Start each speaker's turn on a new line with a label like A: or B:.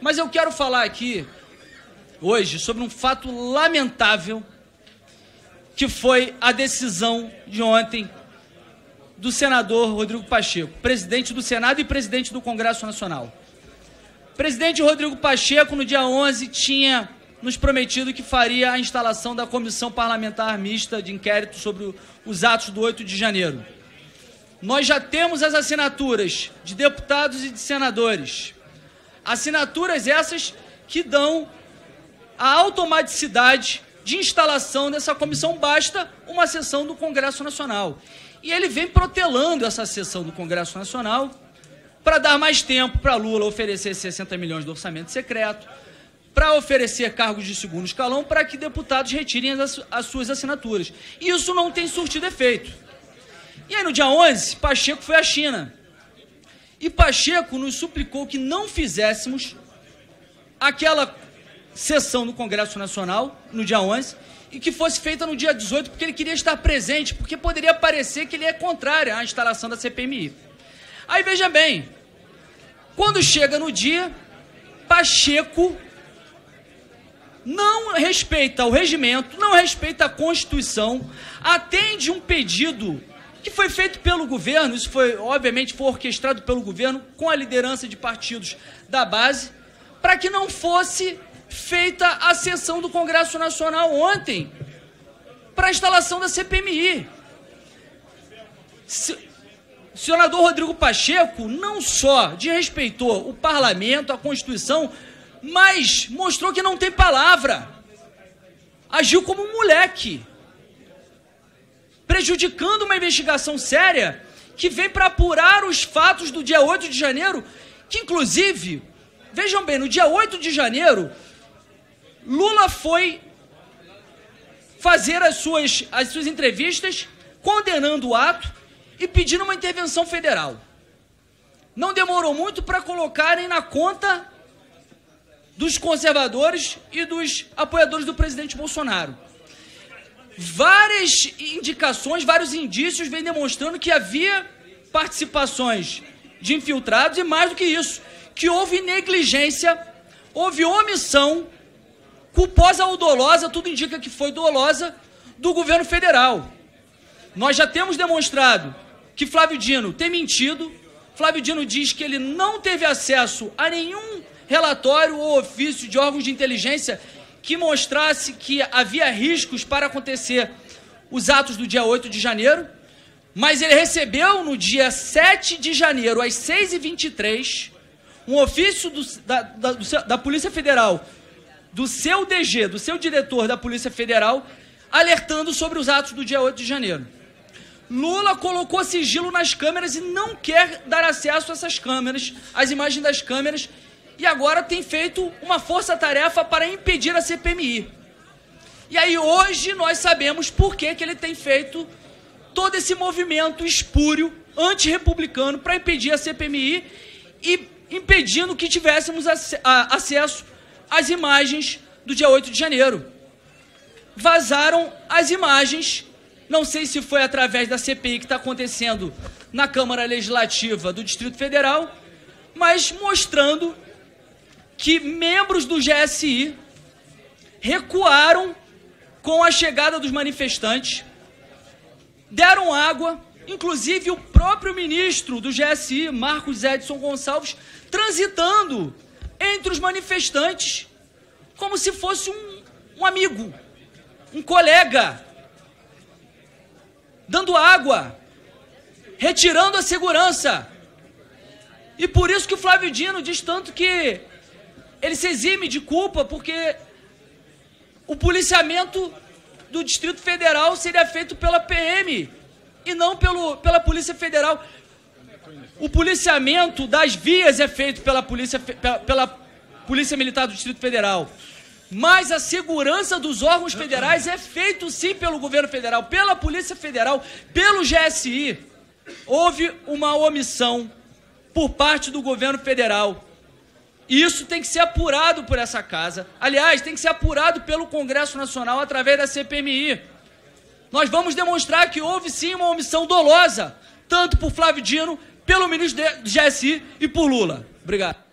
A: Mas eu quero falar aqui, hoje, sobre um fato lamentável, que foi a decisão de ontem do senador Rodrigo Pacheco, presidente do Senado e presidente do Congresso Nacional. O presidente Rodrigo Pacheco, no dia 11, tinha nos prometido que faria a instalação da comissão parlamentar mista de inquérito sobre os atos do 8 de janeiro. Nós já temos as assinaturas de deputados e de senadores. Assinaturas essas que dão a automaticidade de instalação dessa comissão, basta uma sessão do Congresso Nacional. E ele vem protelando essa sessão do Congresso Nacional para dar mais tempo para Lula oferecer 60 milhões de orçamento secreto, para oferecer cargos de segundo escalão para que deputados retirem as, as suas assinaturas. E isso não tem surtido efeito. E aí, no dia 11, Pacheco foi à China. E Pacheco nos suplicou que não fizéssemos aquela sessão do Congresso Nacional, no dia 11, e que fosse feita no dia 18, porque ele queria estar presente, porque poderia parecer que ele é contrário à instalação da CPMI. Aí veja bem, quando chega no dia, Pacheco não respeita o regimento, não respeita a Constituição, atende um pedido que foi feito pelo governo, isso foi, obviamente, foi orquestrado pelo governo, com a liderança de partidos da base, para que não fosse feita a sessão do Congresso Nacional ontem para a instalação da CPMI. O senador Rodrigo Pacheco não só desrespeitou o parlamento, a Constituição, mas mostrou que não tem palavra. Agiu como um moleque, prejudicando uma investigação séria que vem para apurar os fatos do dia 8 de janeiro, que inclusive, vejam bem, no dia 8 de janeiro, Lula foi fazer as suas, as suas entrevistas condenando o ato e pedindo uma intervenção federal. Não demorou muito para colocarem na conta dos conservadores e dos apoiadores do presidente Bolsonaro. Várias indicações, vários indícios vêm demonstrando que havia participações de infiltrados e mais do que isso, que houve negligência, houve omissão Culposa ou dolosa, tudo indica que foi dolosa do governo federal. Nós já temos demonstrado que Flávio Dino tem mentido. Flávio Dino diz que ele não teve acesso a nenhum relatório ou ofício de órgãos de inteligência que mostrasse que havia riscos para acontecer os atos do dia 8 de janeiro, mas ele recebeu no dia 7 de janeiro, às 6h23, um ofício do, da, da, da Polícia Federal do seu DG, do seu diretor da Polícia Federal, alertando sobre os atos do dia 8 de janeiro. Lula colocou sigilo nas câmeras e não quer dar acesso a essas câmeras, às imagens das câmeras, e agora tem feito uma força-tarefa para impedir a CPMI. E aí hoje nós sabemos por que, que ele tem feito todo esse movimento espúrio, antirrepublicano, para impedir a CPMI e impedindo que tivéssemos acesso as imagens do dia 8 de janeiro. Vazaram as imagens, não sei se foi através da CPI que está acontecendo na Câmara Legislativa do Distrito Federal, mas mostrando que membros do GSI recuaram com a chegada dos manifestantes, deram água, inclusive o próprio ministro do GSI, Marcos Edson Gonçalves, transitando entre os manifestantes, como se fosse um, um amigo, um colega, dando água, retirando a segurança. E por isso que o Flávio Dino diz tanto que ele se exime de culpa, porque o policiamento do Distrito Federal seria feito pela PM e não pelo, pela Polícia Federal. O policiamento das vias é feito pela polícia, pela, pela polícia Militar do Distrito Federal. Mas a segurança dos órgãos federais é feito sim pelo governo federal, pela Polícia Federal, pelo GSI. Houve uma omissão por parte do governo federal. E isso tem que ser apurado por essa casa. Aliás, tem que ser apurado pelo Congresso Nacional através da CPMI. Nós vamos demonstrar que houve sim uma omissão dolosa, tanto por Flávio Dino pelo ministro do GSI e por Lula. Obrigado.